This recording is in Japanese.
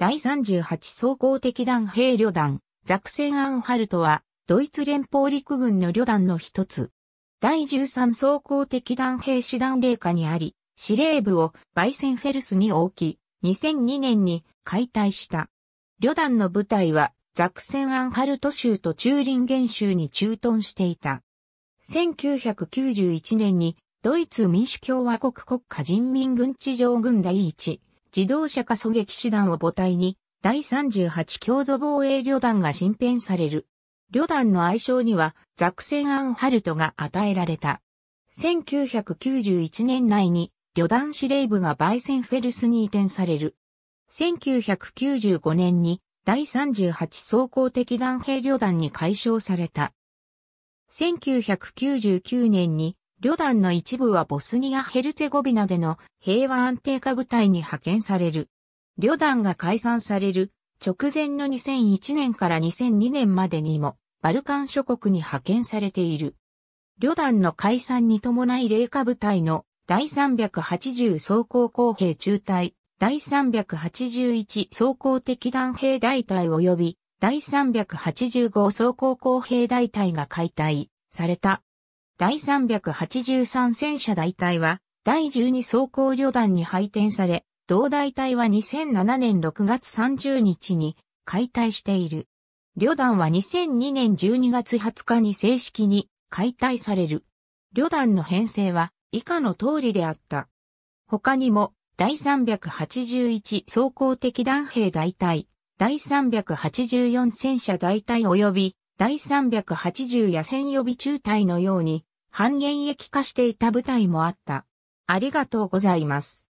第38装甲敵団兵旅団、ザクセンアンハルトは、ドイツ連邦陸軍の旅団の一つ。第13装甲敵団兵士団霊下にあり、司令部をバイセンフェルスに置き、2002年に解体した。旅団の部隊はザクセンアンハルト州とチューリンゲン州に駐屯していた。1991年にドイツ民主共和国国家人民軍地上軍第一自動車化狙撃師団を母体に第38郷土防衛旅団が新編される。旅団の愛称にはザクセンアンハルトが与えられた。1991年内に旅団司令部がバイセンフェルスに移転される。1995年に第38装甲敵団兵旅団に改称された。1999年に旅団の一部はボスニア・ヘルツェゴビナでの平和安定化部隊に派遣される。旅団が解散される直前の2001年から2002年までにもバルカン諸国に派遣されている。旅団の解散に伴い霊下部隊の第380装甲工兵中隊第381装甲敵弾兵大隊及び第385装甲工兵大隊が解体された。第383戦車大隊は第12装甲旅団に配填され、同大隊は2007年6月30日に解体している。旅団は2002年12月20日に正式に解体される。旅団の編成は以下の通りであった。他にも第381装甲敵弾兵大隊、第384戦車大隊及び第380野戦予備中隊のように半減益化していた部隊もあった。ありがとうございます。